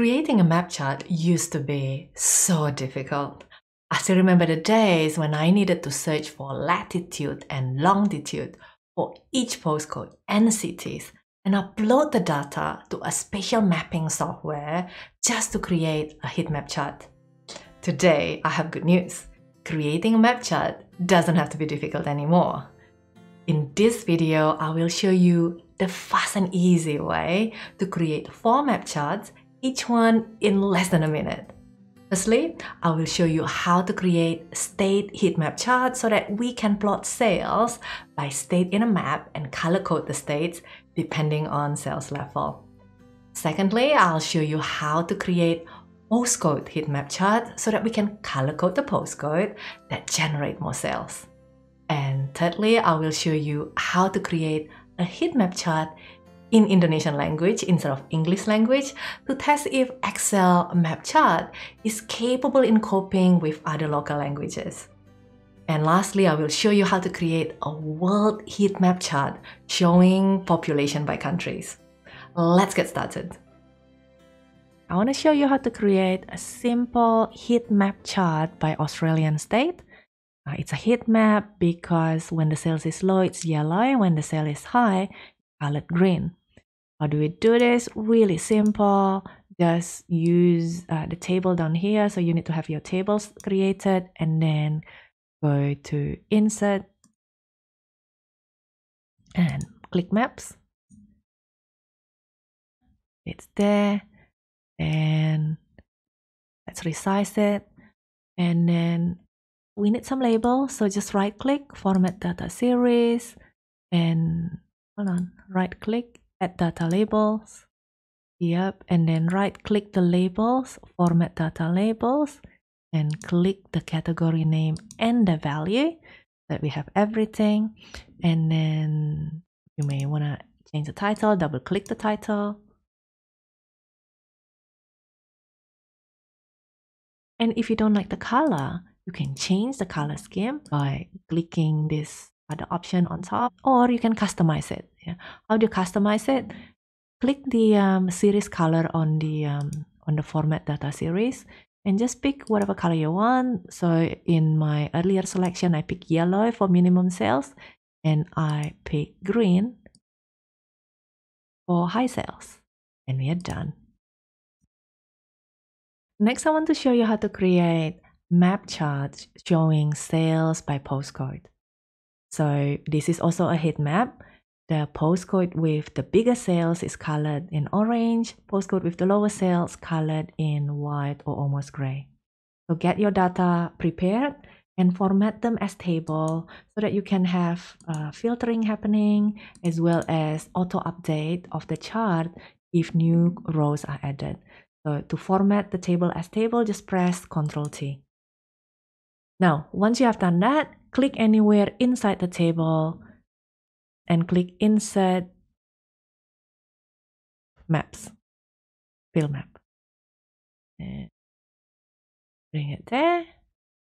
Creating a map chart used to be so difficult. I still remember the days when I needed to search for latitude and longitude for each postcode and cities and upload the data to a special mapping software just to create a heat map chart. Today, I have good news. Creating a map chart doesn't have to be difficult anymore. In this video, I will show you the fast and easy way to create four map charts, each one in less than a minute. Firstly, I will show you how to create state heat map chart so that we can plot sales by state in a map and color code the states depending on sales level. Secondly, I'll show you how to create postcode heat map chart so that we can color code the postcode that generate more sales. And thirdly, I will show you how to create a heat map chart in Indonesian language instead of English language to test if Excel map chart is capable in coping with other local languages. And lastly, I will show you how to create a world heat map chart showing population by countries. Let's get started. I want to show you how to create a simple heat map chart by Australian state. Uh, it's a heat map because when the sales is low, it's yellow. When the sale is high, colored green. How do we do this? Really simple. Just use uh, the table down here. So you need to have your tables created and then go to insert and click maps. It's there and let's resize it. And then we need some labels. So just right click, format data series and hold on, right click add data labels. Yep, and then right click the labels, format data labels, and click the category name and the value that we have everything. And then you may want to change the title, double click the title. And if you don't like the color, you can change the color scheme by clicking this other option on top, or you can customize it. Yeah. How do you customize it? Click the um, series color on the um, on the format data series and just pick whatever color you want. So in my earlier selection, I pick yellow for minimum sales and I pick green for high sales. And we are done. Next, I want to show you how to create map charts showing sales by postcode. So this is also a heat map. The postcode with the bigger sales is colored in orange, postcode with the lower sales colored in white or almost gray. So get your data prepared and format them as table so that you can have uh, filtering happening as well as auto update of the chart if new rows are added. So to format the table as table, just press Ctrl T. Now, once you have done that, click anywhere inside the table and click Insert Maps, Fill Map. And bring it there.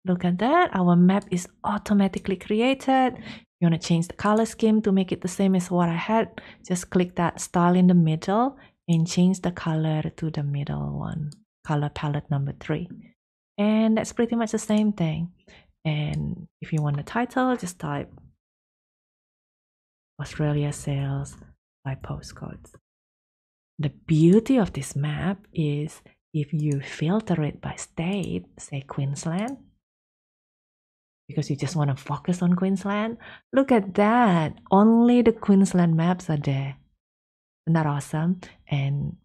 Look at that, our map is automatically created. You want to change the color scheme to make it the same as what I had. Just click that style in the middle and change the color to the middle one, color palette number three. And that's pretty much the same thing. And if you want the title, just type Australia sales by postcodes. The beauty of this map is if you filter it by state, say Queensland, because you just want to focus on Queensland, look at that. Only the Queensland maps are there. Isn't that awesome? And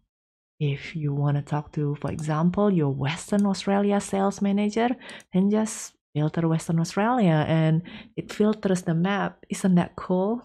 if you want to talk to, for example, your Western Australia sales manager, then just filter Western Australia and it filters the map. Isn't that cool?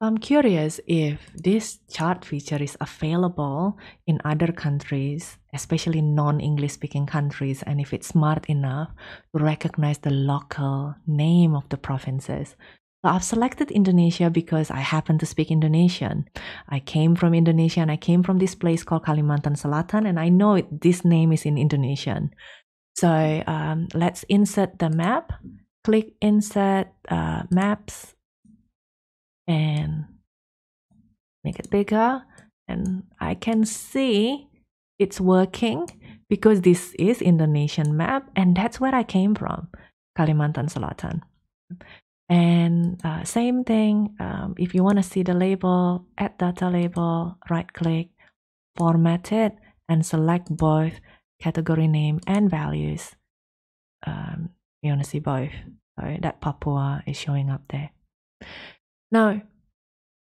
I'm curious if this chart feature is available in other countries, especially non English speaking countries, and if it's smart enough to recognize the local name of the provinces. So I've selected Indonesia because I happen to speak Indonesian. I came from Indonesia and I came from this place called Kalimantan Selatan, and I know it, this name is in Indonesian. So um, let's insert the map. Click Insert uh, Maps and make it bigger. And I can see it's working because this is Indonesian map and that's where I came from, Kalimantan Selatan. And uh, same thing, um, if you want to see the label, add data label, right click, format it, and select both category name and values. Um, you want to see both. So that Papua is showing up there. Now,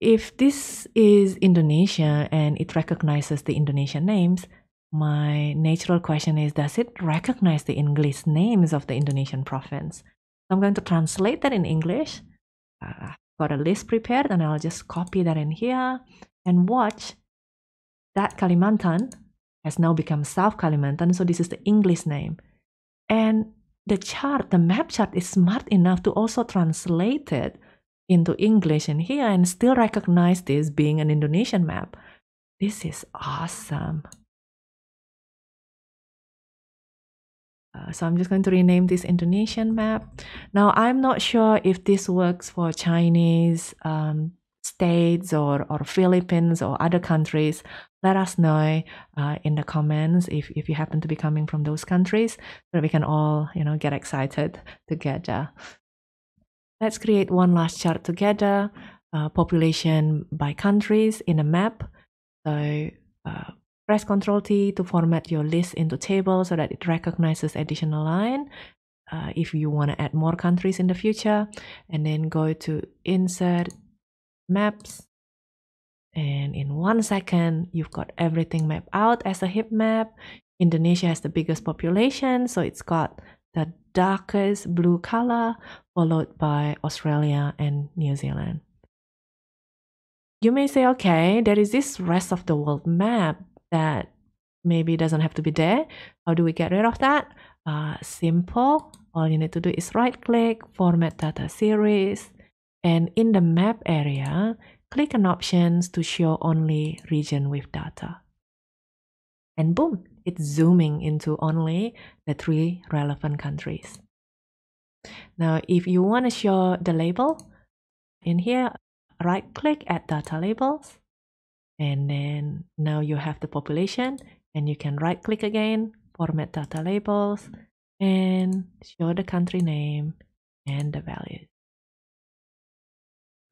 if this is Indonesia and it recognizes the Indonesian names, my natural question is Does it recognize the English names of the Indonesian province? I'm going to translate that in English. Uh, I've got a list prepared and I'll just copy that in here and watch that Kalimantan has now become South Kalimantan. So this is the English name. And the chart, the map chart is smart enough to also translate it into English in here and still recognize this being an Indonesian map. This is awesome. Uh, so I'm just going to rename this Indonesian map. Now I'm not sure if this works for Chinese um, states or, or Philippines or other countries. Let us know uh, in the comments if, if you happen to be coming from those countries so we can all you know get excited together. Let's create one last chart together, uh, population by countries in a map. So uh, press Ctrl T to format your list into table so that it recognizes additional line. Uh, if you want to add more countries in the future, and then go to Insert, Maps, and in one second, you've got everything mapped out as a heat map. Indonesia has the biggest population, so it's got the darkest blue color, followed by Australia and New Zealand. You may say, okay, there is this rest of the world map that maybe doesn't have to be there. How do we get rid of that? Uh, simple. All you need to do is right click, format data series, and in the map area, click on options to show only region with data. And boom, it's zooming into only the three relevant countries. Now, if you want to show the label, in here, right click add data labels. And then now you have the population and you can right click again, format data labels and show the country name and the values.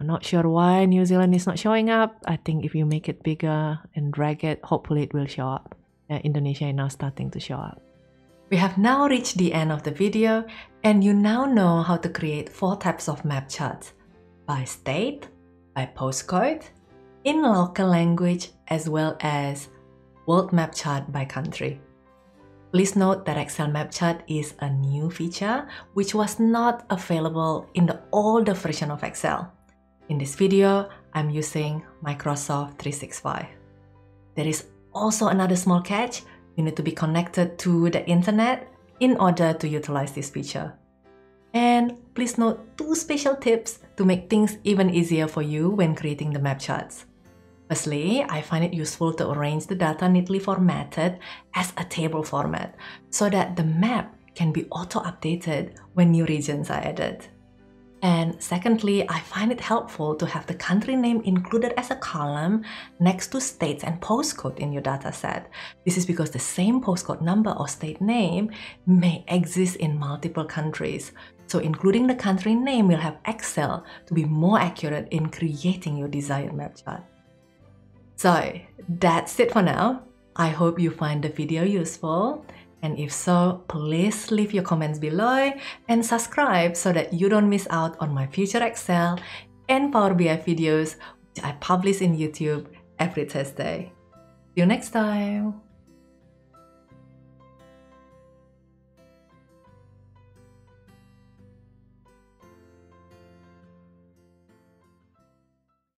I'm not sure why New Zealand is not showing up. I think if you make it bigger and drag it, hopefully it will show up Indonesia is now starting to show up. We have now reached the end of the video and you now know how to create four types of map charts by state, by postcode, in local language as well as world map chart by country. Please note that Excel map chart is a new feature which was not available in the older version of Excel. In this video, I'm using Microsoft 365. There is also another small catch, you need to be connected to the internet in order to utilize this feature. And please note two special tips to make things even easier for you when creating the map charts. Firstly, I find it useful to arrange the data neatly formatted as a table format so that the map can be auto-updated when new regions are added. And secondly, I find it helpful to have the country name included as a column next to states and postcode in your dataset. This is because the same postcode number or state name may exist in multiple countries. So including the country name will help Excel to be more accurate in creating your desired map chart. So that's it for now. I hope you find the video useful. And if so, please leave your comments below and subscribe so that you don't miss out on my future Excel and Power BI videos which I publish in YouTube every Thursday. See you next time!